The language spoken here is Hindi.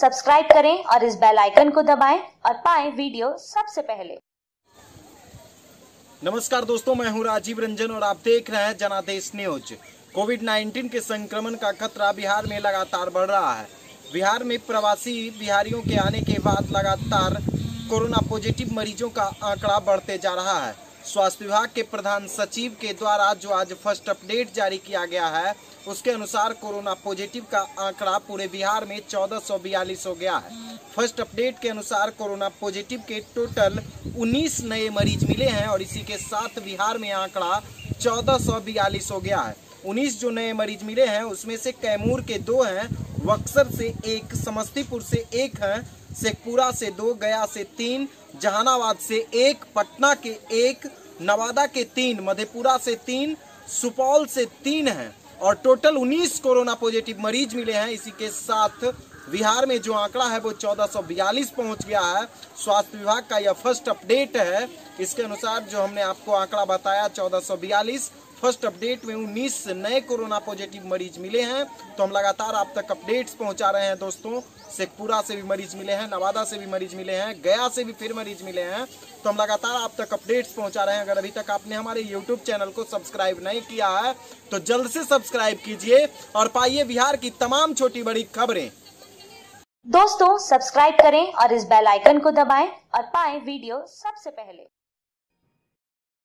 सब्सक्राइब करें और इस बेल आइकन को दबाएँ और पाएँ वीडियो सबसे पहले। नमस्कार दोस्तों, मैं हूँ राजीव रंजन और आप देख रहे हैं जनादेश न्यूज़। कोविड 19 के संक्रमण का खतरा बिहार में लगातार बढ़ रहा है। बिहार में प्रवासी बिहारियों के आने के बाद लगातार कोरोना पॉजिटिव मरीजों का आंकड़ा बढ़ते जा रहा है। स्वास्थ्य विभाग के प्रधान सचिव के द्वारा जो आज फ़र्स्ट अपडेट जारी किया गया है, उसके अनुसार कोरोना पॉजिटिव का आंकड़ा पूरे बिहार में चौदह सौ बयालीस हो गया है। फ़र्स्ट अपडेट के अनुसार कोरोना पॉजिटिव के टोटल 19 नए मरीज़ मिले हैं और इसी के साथ बिहार में आंकड़ा चौदह सौ बयालीस हो गया है। 19 जो नए मरीज़ मिले हैं, उसमें से कैमूर के दो हैं बक्सर से एक, समस्तीपुर से एक हैं शेखपुरा से दो, गया से तीन, जहानाबाद से एक, पटना के एक, नवादा के तीन, मधेपुरा से तीन, सुपौल से तीन हैं और टोटल 19 कोरोना पॉजिटिव मरीज़ मिले हैं। इसी के साथ बिहार में जो आंकड़ा है वो 1442 पहुँच गया है। स्वास्थ्य विभाग का यह फ़र्स्ट अपडेट है। इसके अनुसार जो हमने आपको आंकड़ा बताया 1442 फ़र्स्ट अपडेट में 19 नए कोरोना पॉजिटिव मरीज़ मिले हैं। तो हम लगातार आप तक अपडेट्स पहुँचा रहे हैं दोस्तों। शेखपुरा से भी मरीज़ मिले हैं, नवादा से भी मरीज़ मिले हैं, गया से भी फिर मरीज़ मिले हैं। तो हम लगातार आप तक अपडेट्स पहुँचा रहे हैं। अगर अभी तक आपने हमारे यूट्यूब चैनल को सब्सक्राइब नहीं किया है तो जल्द से सब्सक्राइब कीजिए और पाइए बिहार की तमाम छोटी बड़ी खबरें। दोस्तों सब्सक्राइब करें और इस बेल आइकन को दबाएँ और पाएँ वीडियो सबसे पहले।